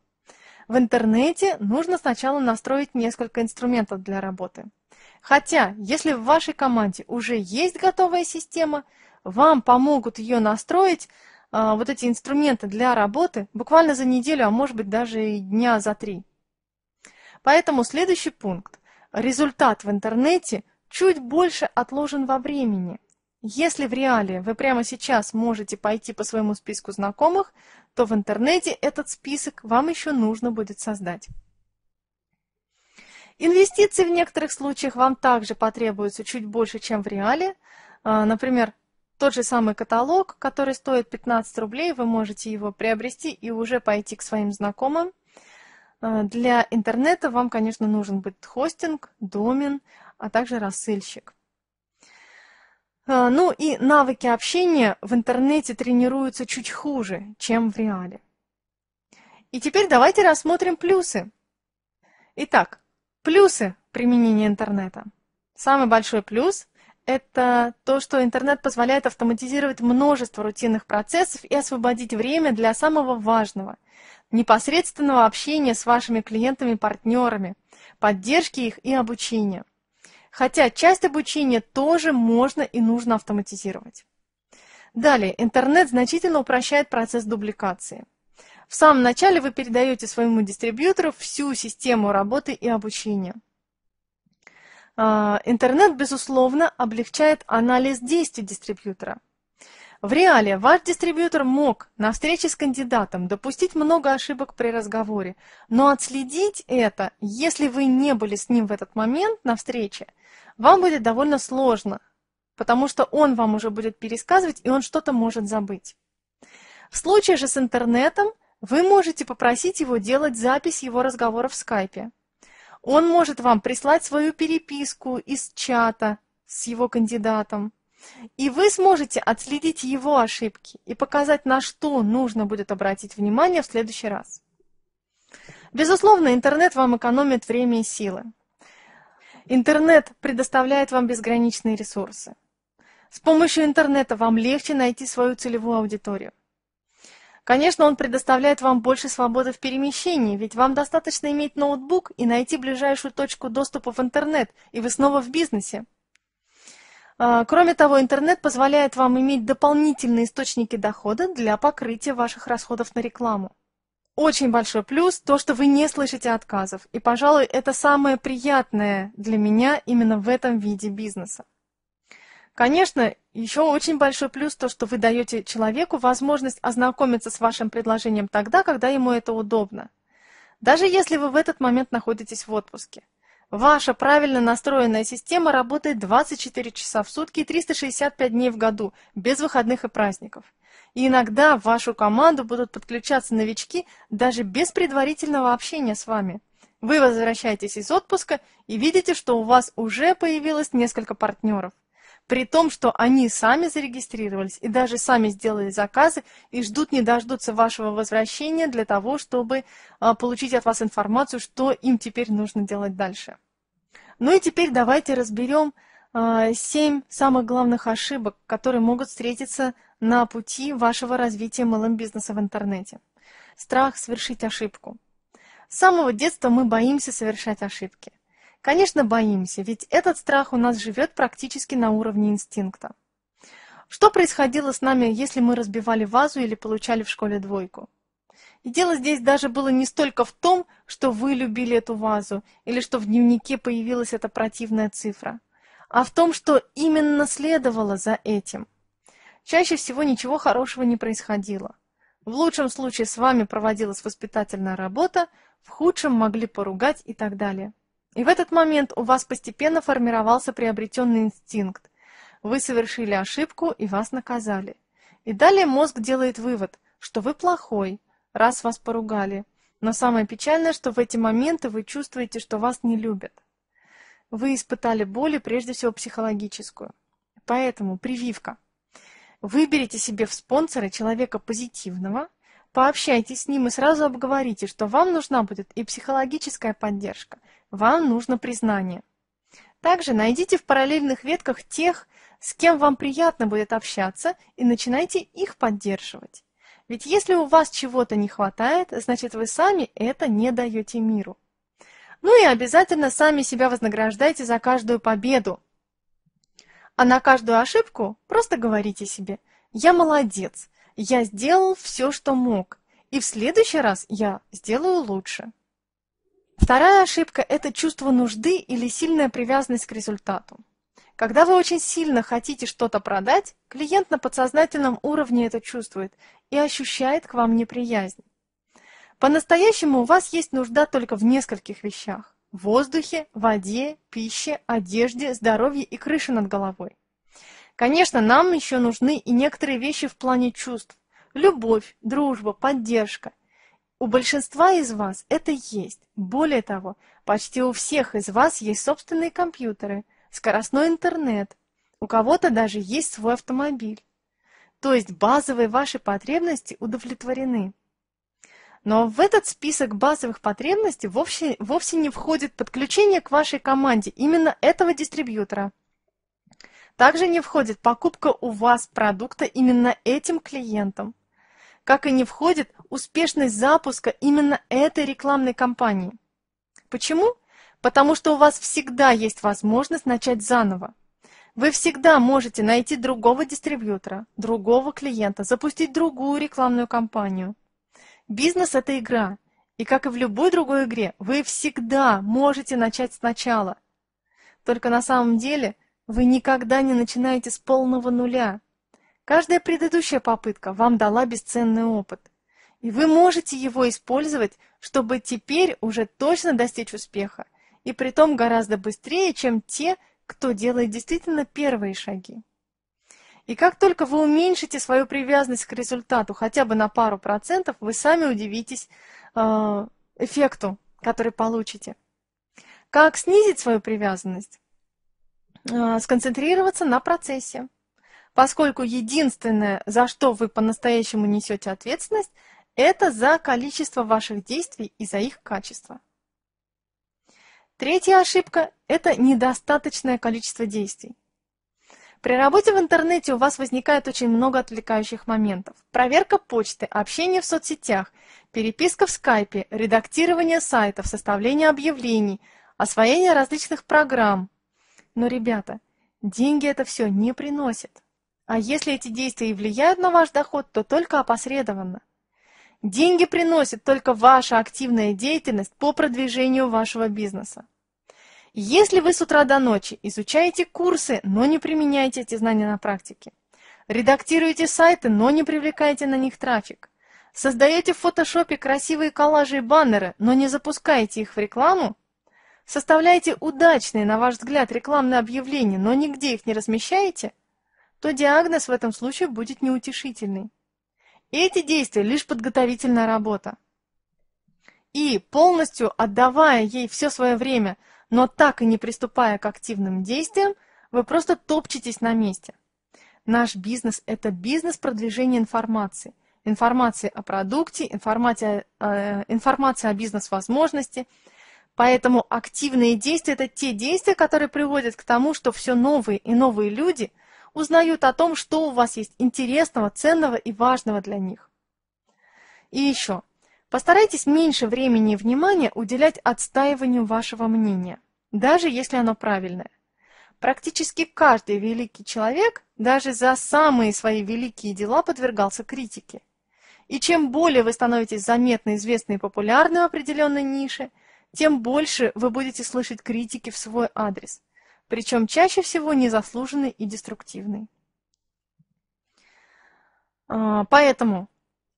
В интернете нужно сначала настроить несколько инструментов для работы. Хотя, если в вашей команде уже есть готовая система, вам помогут ее настроить а, вот эти инструменты для работы буквально за неделю, а может быть даже и дня за три. Поэтому следующий пункт. Результат в интернете чуть больше отложен во времени. Если в реале вы прямо сейчас можете пойти по своему списку знакомых, то в интернете этот список вам еще нужно будет создать. Инвестиции в некоторых случаях вам также потребуются чуть больше, чем в реале. А, например, тот же самый каталог, который стоит 15 рублей, вы можете его приобрести и уже пойти к своим знакомым. А, для интернета вам, конечно, нужен будет хостинг, домен, а также рассыльщик. А, ну и навыки общения в интернете тренируются чуть хуже, чем в реале. И теперь давайте рассмотрим плюсы. Итак, Плюсы применения интернета. Самый большой плюс – это то, что интернет позволяет автоматизировать множество рутинных процессов и освободить время для самого важного – непосредственного общения с вашими клиентами-партнерами, поддержки их и обучения. Хотя часть обучения тоже можно и нужно автоматизировать. Далее, интернет значительно упрощает процесс дубликации – в самом начале вы передаете своему дистрибьютору всю систему работы и обучения. А, интернет, безусловно, облегчает анализ действий дистрибьютора. В реале ваш дистрибьютор мог на встрече с кандидатом допустить много ошибок при разговоре, но отследить это, если вы не были с ним в этот момент на встрече, вам будет довольно сложно, потому что он вам уже будет пересказывать, и он что-то может забыть. В случае же с интернетом вы можете попросить его делать запись его разговора в скайпе. Он может вам прислать свою переписку из чата с его кандидатом. И вы сможете отследить его ошибки и показать, на что нужно будет обратить внимание в следующий раз. Безусловно, интернет вам экономит время и силы. Интернет предоставляет вам безграничные ресурсы. С помощью интернета вам легче найти свою целевую аудиторию. Конечно, он предоставляет вам больше свободы в перемещении, ведь вам достаточно иметь ноутбук и найти ближайшую точку доступа в интернет, и вы снова в бизнесе. А, кроме того, интернет позволяет вам иметь дополнительные источники дохода для покрытия ваших расходов на рекламу. Очень большой плюс то, что вы не слышите отказов, и, пожалуй, это самое приятное для меня именно в этом виде бизнеса. Конечно, еще очень большой плюс то, что вы даете человеку возможность ознакомиться с вашим предложением тогда, когда ему это удобно. Даже если вы в этот момент находитесь в отпуске. Ваша правильно настроенная система работает 24 часа в сутки и 365 дней в году, без выходных и праздников. И иногда в вашу команду будут подключаться новички даже без предварительного общения с вами. Вы возвращаетесь из отпуска и видите, что у вас уже появилось несколько партнеров. При том, что они сами зарегистрировались и даже сами сделали заказы и ждут не дождутся вашего возвращения для того, чтобы а, получить от вас информацию, что им теперь нужно делать дальше. Ну и теперь давайте разберем а, семь самых главных ошибок, которые могут встретиться на пути вашего развития MLM-бизнеса в интернете. Страх совершить ошибку. С самого детства мы боимся совершать ошибки. Конечно, боимся, ведь этот страх у нас живет практически на уровне инстинкта. Что происходило с нами, если мы разбивали вазу или получали в школе двойку? И дело здесь даже было не столько в том, что вы любили эту вазу, или что в дневнике появилась эта противная цифра, а в том, что именно следовало за этим. Чаще всего ничего хорошего не происходило. В лучшем случае с вами проводилась воспитательная работа, в худшем могли поругать и так далее. И в этот момент у вас постепенно формировался приобретенный инстинкт. Вы совершили ошибку и вас наказали. И далее мозг делает вывод, что вы плохой, раз вас поругали. Но самое печальное, что в эти моменты вы чувствуете, что вас не любят. Вы испытали боль, прежде всего психологическую. Поэтому прививка. Выберите себе в спонсоры человека позитивного, Пообщайтесь с ним и сразу обговорите, что вам нужна будет и психологическая поддержка, вам нужно признание. Также найдите в параллельных ветках тех, с кем вам приятно будет общаться, и начинайте их поддерживать. Ведь если у вас чего-то не хватает, значит вы сами это не даете миру. Ну и обязательно сами себя вознаграждайте за каждую победу. А на каждую ошибку просто говорите себе «Я молодец, я сделал все, что мог, и в следующий раз я сделаю лучше. Вторая ошибка – это чувство нужды или сильная привязанность к результату. Когда вы очень сильно хотите что-то продать, клиент на подсознательном уровне это чувствует и ощущает к вам неприязнь. По-настоящему у вас есть нужда только в нескольких вещах – воздухе, воде, пище, одежде, здоровье и крыше над головой. Конечно, нам еще нужны и некоторые вещи в плане чувств. Любовь, дружба, поддержка. У большинства из вас это есть. Более того, почти у всех из вас есть собственные компьютеры, скоростной интернет. У кого-то даже есть свой автомобиль. То есть базовые ваши потребности удовлетворены. Но в этот список базовых потребностей вовсе, вовсе не входит подключение к вашей команде именно этого дистрибьютора – также не входит покупка у вас продукта именно этим клиентам, как и не входит успешность запуска именно этой рекламной кампании. Почему? Потому что у вас всегда есть возможность начать заново. Вы всегда можете найти другого дистрибьютора, другого клиента, запустить другую рекламную кампанию. Бизнес – это игра, и как и в любой другой игре, вы всегда можете начать сначала. Только на самом деле – вы никогда не начинаете с полного нуля. Каждая предыдущая попытка вам дала бесценный опыт. И вы можете его использовать, чтобы теперь уже точно достичь успеха. И при том гораздо быстрее, чем те, кто делает действительно первые шаги. И как только вы уменьшите свою привязанность к результату хотя бы на пару процентов, вы сами удивитесь э, эффекту, который получите. Как снизить свою привязанность? Э, сконцентрироваться на процессе, поскольку единственное, за что вы по-настоящему несете ответственность, это за количество ваших действий и за их качество. Третья ошибка – это недостаточное количество действий. При работе в интернете у вас возникает очень много отвлекающих моментов. Проверка почты, общение в соцсетях, переписка в скайпе, редактирование сайтов, составление объявлений, освоение различных программ, но, ребята, деньги это все не приносят. А если эти действия и влияют на ваш доход, то только опосредованно. Деньги приносит только ваша активная деятельность по продвижению вашего бизнеса. Если вы с утра до ночи изучаете курсы, но не применяете эти знания на практике, редактируете сайты, но не привлекаете на них трафик, создаете в фотошопе красивые коллажи и баннеры, но не запускаете их в рекламу, составляете удачные, на ваш взгляд, рекламные объявления, но нигде их не размещаете, то диагноз в этом случае будет неутешительный. Эти действия лишь подготовительная работа. И полностью отдавая ей все свое время, но так и не приступая к активным действиям, вы просто топчетесь на месте. Наш бизнес – это бизнес продвижения информации. Информации о продукте, информация, э, информация о бизнес-возможности. Поэтому активные действия – это те действия, которые приводят к тому, что все новые и новые люди узнают о том, что у вас есть интересного, ценного и важного для них. И еще. Постарайтесь меньше времени и внимания уделять отстаиванию вашего мнения, даже если оно правильное. Практически каждый великий человек даже за самые свои великие дела подвергался критике. И чем более вы становитесь заметно известны и популярны в определенной нише, тем больше вы будете слышать критики в свой адрес, причем чаще всего незаслуженной и деструктивной. А, поэтому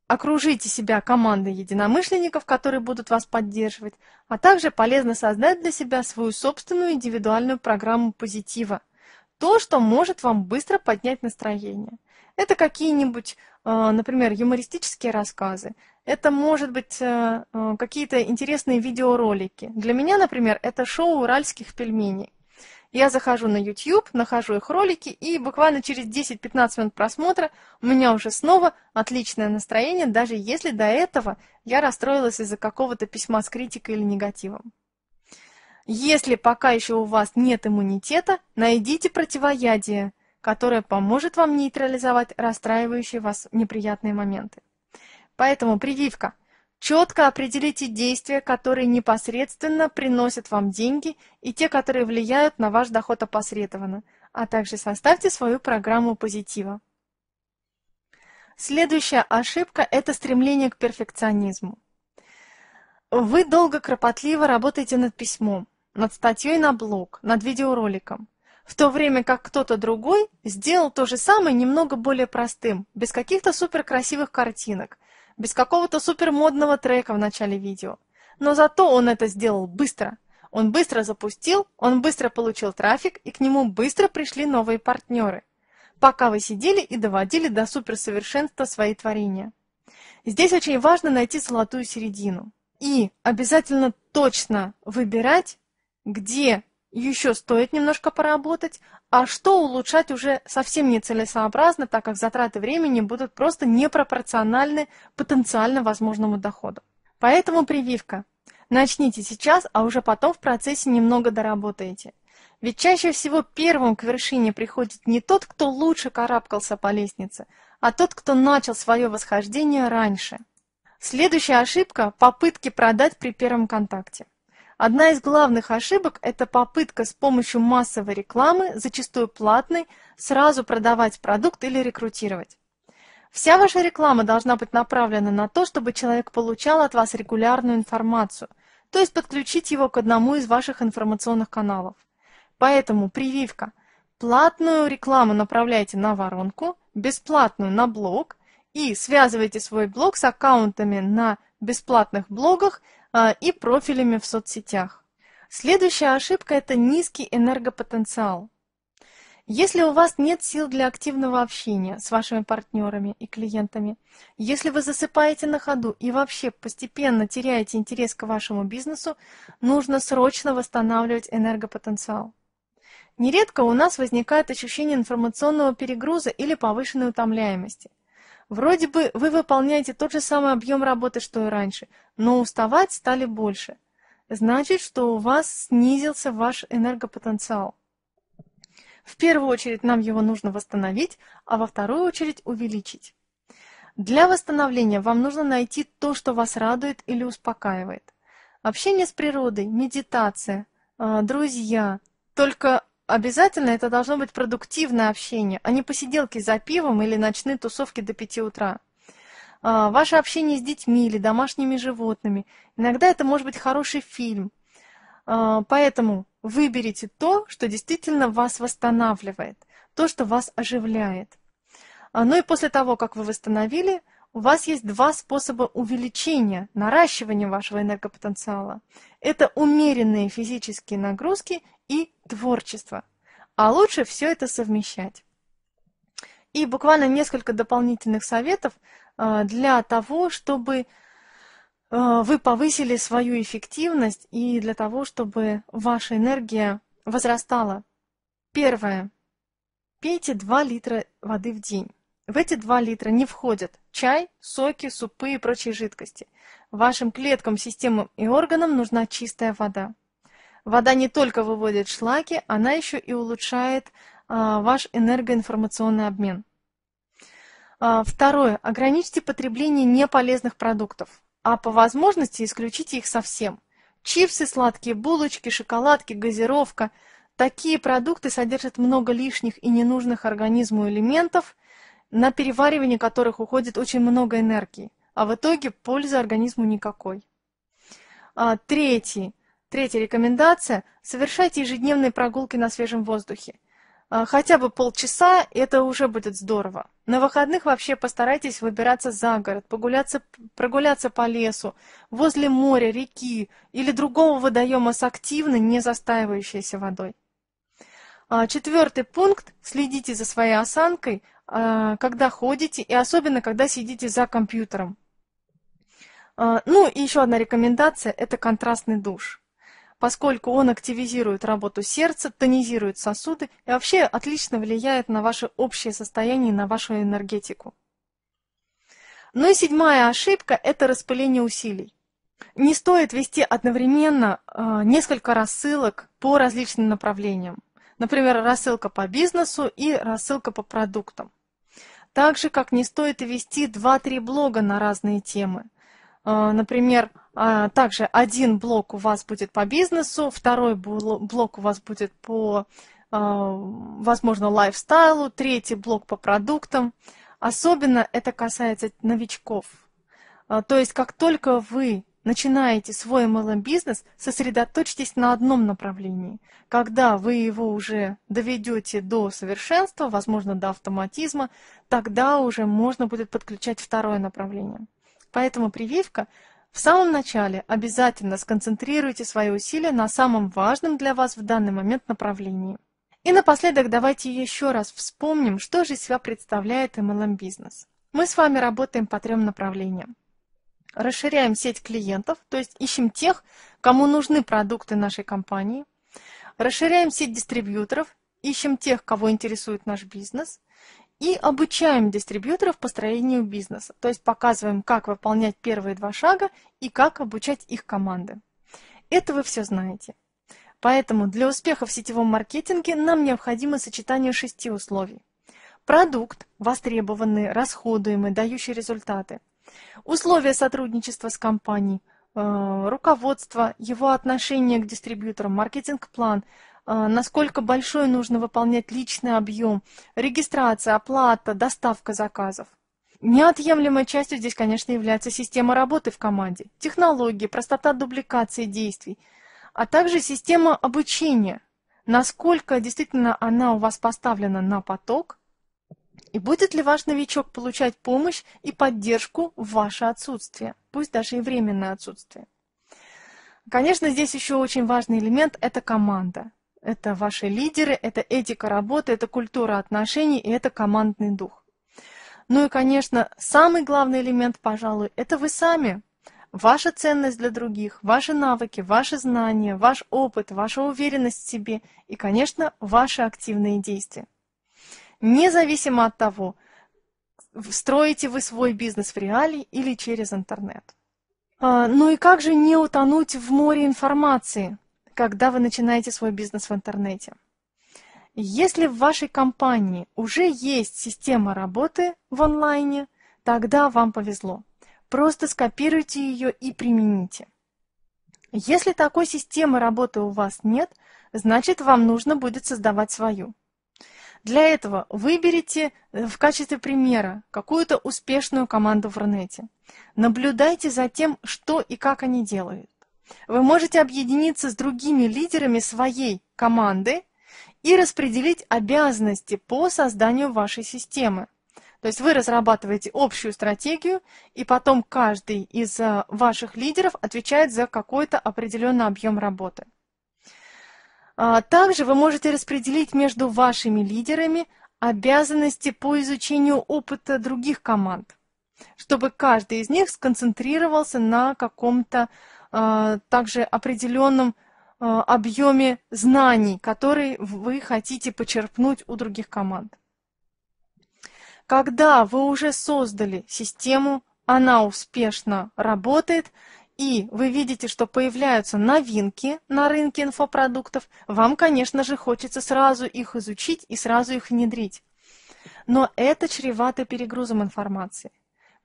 Окружите себя командой единомышленников, которые будут вас поддерживать, а также полезно создать для себя свою собственную индивидуальную программу позитива. То, что может вам быстро поднять настроение. Это какие-нибудь, э, например, юмористические рассказы. Это может быть э, э, какие-то интересные видеоролики. Для меня, например, это шоу уральских пельменей. Я захожу на YouTube, нахожу их ролики, и буквально через 10-15 минут просмотра у меня уже снова отличное настроение, даже если до этого я расстроилась из-за какого-то письма с критикой или негативом. Если пока еще у вас нет иммунитета, найдите противоядие, которое поможет вам нейтрализовать расстраивающие вас неприятные моменты. Поэтому прививка – Четко определите действия, которые непосредственно приносят вам деньги, и те, которые влияют на ваш доход опосредованно, а также составьте свою программу позитива. Следующая ошибка – это стремление к перфекционизму. Вы долго кропотливо работаете над письмом, над статьей на блог, над видеороликом, в то время как кто-то другой сделал то же самое немного более простым, без каких-то суперкрасивых картинок – без какого-то супермодного трека в начале видео. Но зато он это сделал быстро. Он быстро запустил, он быстро получил трафик, и к нему быстро пришли новые партнеры. Пока вы сидели и доводили до суперсовершенства свои творения. Здесь очень важно найти золотую середину. И обязательно точно выбирать, где еще стоит немножко поработать, а что улучшать уже совсем нецелесообразно, так как затраты времени будут просто непропорциональны потенциально возможному доходу. Поэтому прививка. Начните сейчас, а уже потом в процессе немного доработаете. Ведь чаще всего первым к вершине приходит не тот, кто лучше карабкался по лестнице, а тот, кто начал свое восхождение раньше. Следующая ошибка – попытки продать при первом контакте. Одна из главных ошибок – это попытка с помощью массовой рекламы, зачастую платной, сразу продавать продукт или рекрутировать. Вся ваша реклама должна быть направлена на то, чтобы человек получал от вас регулярную информацию, то есть подключить его к одному из ваших информационных каналов. Поэтому прививка. Платную рекламу направляйте на воронку, бесплатную на блог и связывайте свой блог с аккаунтами на бесплатных блогах и профилями в соцсетях. Следующая ошибка – это низкий энергопотенциал. Если у вас нет сил для активного общения с вашими партнерами и клиентами, если вы засыпаете на ходу и вообще постепенно теряете интерес к вашему бизнесу, нужно срочно восстанавливать энергопотенциал. Нередко у нас возникает ощущение информационного перегруза или повышенной утомляемости. Вроде бы вы выполняете тот же самый объем работы, что и раньше, но уставать стали больше. Значит, что у вас снизился ваш энергопотенциал. В первую очередь нам его нужно восстановить, а во вторую очередь увеличить. Для восстановления вам нужно найти то, что вас радует или успокаивает. Общение с природой, медитация, а, друзья. Только Обязательно это должно быть продуктивное общение, а не посиделки за пивом или ночные тусовки до 5 утра. А, ваше общение с детьми или домашними животными. Иногда это может быть хороший фильм. А, поэтому выберите то, что действительно вас восстанавливает, то, что вас оживляет. А, ну и после того, как вы восстановили, у вас есть два способа увеличения, наращивания вашего энергопотенциала. Это умеренные физические нагрузки и творчество. А лучше все это совмещать. И буквально несколько дополнительных советов а, для того, чтобы а, вы повысили свою эффективность и для того, чтобы ваша энергия возрастала. Первое. Пейте 2 литра воды в день. В эти 2 литра не входят чай, соки, супы и прочие жидкости. Вашим клеткам, системам и органам нужна чистая вода. Вода не только выводит шлаки, она еще и улучшает а, ваш энергоинформационный обмен. А, второе. Ограничьте потребление неполезных продуктов, а по возможности исключите их совсем. Чипсы, сладкие булочки, шоколадки, газировка. Такие продукты содержат много лишних и ненужных организму элементов – на переваривание которых уходит очень много энергии, а в итоге пользы организму никакой. А, третий. Третья рекомендация – совершайте ежедневные прогулки на свежем воздухе. А, хотя бы полчаса, это уже будет здорово. На выходных вообще постарайтесь выбираться за город, погуляться, прогуляться по лесу, возле моря, реки или другого водоема с активной, не застаивающейся водой. А, четвертый пункт – следите за своей осанкой, а, когда ходите и особенно когда сидите за компьютером. Ну и еще одна рекомендация – это контрастный душ, поскольку он активизирует работу сердца, тонизирует сосуды и вообще отлично влияет на ваше общее состояние и на вашу энергетику. Ну и седьмая ошибка – это распыление усилий. Не стоит вести одновременно несколько рассылок по различным направлениям. Например, рассылка по бизнесу и рассылка по продуктам. Так же, как не стоит вести 2-3 блога на разные темы. А, например, а, также один блок у вас будет по бизнесу, второй блок у вас будет по, а, возможно, лайфстайлу, третий блок по продуктам. Особенно это касается новичков. То есть, как только вы начинаете свой MLM-бизнес, сосредоточьтесь на одном направлении. Когда вы его уже доведете до совершенства, возможно, до автоматизма, тогда уже можно будет подключать второе направление. Поэтому прививка в самом начале обязательно сконцентрируйте свои усилия на самом важном для вас в данный момент направлении. И напоследок давайте еще раз вспомним, что же из себя представляет MLM-бизнес. Мы с вами работаем по трем направлениям расширяем сеть клиентов, то есть ищем тех, кому нужны продукты нашей компании, расширяем сеть дистрибьюторов, ищем тех, кого интересует наш бизнес, и обучаем дистрибьюторов построению бизнеса, то есть показываем, как выполнять первые два шага и как обучать их команды. Это вы все знаете. Поэтому для успеха в сетевом маркетинге нам необходимо сочетание шести условий. Продукт, востребованный, расходуемый, дающий результаты – Условия сотрудничества с компанией, э, руководство, его отношение к дистрибьюторам, маркетинг-план, насколько большой нужно выполнять личный объем, регистрация, оплата, доставка заказов. Неотъемлемой частью здесь, конечно, является система работы в команде, технологии, простота дубликации действий, а также система обучения, насколько действительно она у вас поставлена на поток, и будет ли ваш новичок получать помощь и поддержку в ваше отсутствие, пусть даже и временное отсутствие? Конечно, здесь еще очень важный элемент – это команда. Это ваши лидеры, это этика работы, это культура отношений и это командный дух. Ну и, конечно, самый главный элемент, пожалуй, это вы сами. Ваша ценность для других, ваши навыки, ваши знания, ваш опыт, ваша уверенность в себе и, конечно, ваши активные действия независимо от того, строите вы свой бизнес в реале или через интернет. А, ну и как же не утонуть в море информации, когда вы начинаете свой бизнес в интернете? Если в вашей компании уже есть система работы в онлайне, тогда вам повезло. Просто скопируйте ее и примените. Если такой системы работы у вас нет, значит вам нужно будет создавать свою. Для этого выберите э, в качестве примера какую-то успешную команду в Рунете. Наблюдайте за тем, что и как они делают. Вы можете объединиться с другими лидерами своей команды и распределить обязанности по созданию вашей системы. То есть вы разрабатываете общую стратегию, и потом каждый из э, ваших лидеров отвечает за какой-то определенный объем работы. А, также вы можете распределить между вашими лидерами обязанности по изучению опыта других команд, чтобы каждый из них сконцентрировался на каком-то также определенном а, объеме знаний, которые вы хотите почерпнуть у других команд. Когда вы уже создали систему, она успешно работает, и вы видите, что появляются новинки на рынке инфопродуктов, вам, конечно же, хочется сразу их изучить и сразу их внедрить. Но это чревато перегрузом информации.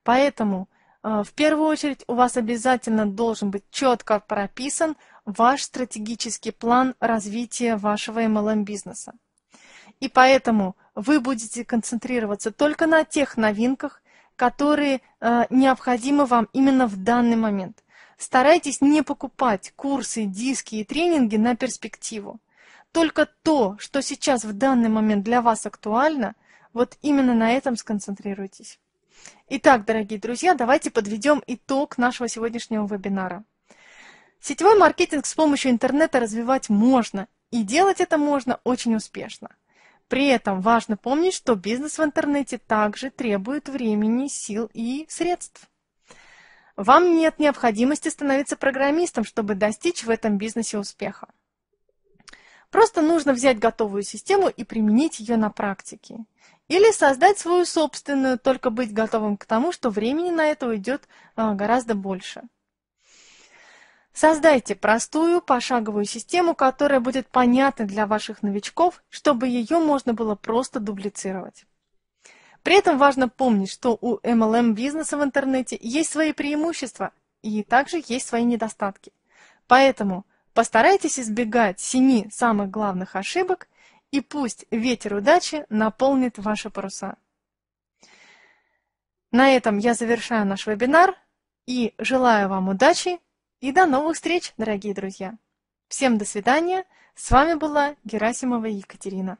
Поэтому в первую очередь у вас обязательно должен быть четко прописан ваш стратегический план развития вашего MLM-бизнеса. И поэтому вы будете концентрироваться только на тех новинках, которые э, необходимы вам именно в данный момент. Старайтесь не покупать курсы, диски и тренинги на перспективу. Только то, что сейчас в данный момент для вас актуально, вот именно на этом сконцентрируйтесь. Итак, дорогие друзья, давайте подведем итог нашего сегодняшнего вебинара. Сетевой маркетинг с помощью интернета развивать можно, и делать это можно очень успешно. При этом важно помнить, что бизнес в интернете также требует времени, сил и средств. Вам нет необходимости становиться программистом, чтобы достичь в этом бизнесе успеха. Просто нужно взять готовую систему и применить ее на практике. Или создать свою собственную, только быть готовым к тому, что времени на это уйдет а, гораздо больше. Создайте простую пошаговую систему, которая будет понятна для ваших новичков, чтобы ее можно было просто дублицировать. При этом важно помнить, что у MLM-бизнеса в интернете есть свои преимущества и также есть свои недостатки. Поэтому постарайтесь избегать семи самых главных ошибок и пусть ветер удачи наполнит ваши паруса. На этом я завершаю наш вебинар и желаю вам удачи и до новых встреч, дорогие друзья. Всем до свидания. С вами была Герасимова Екатерина.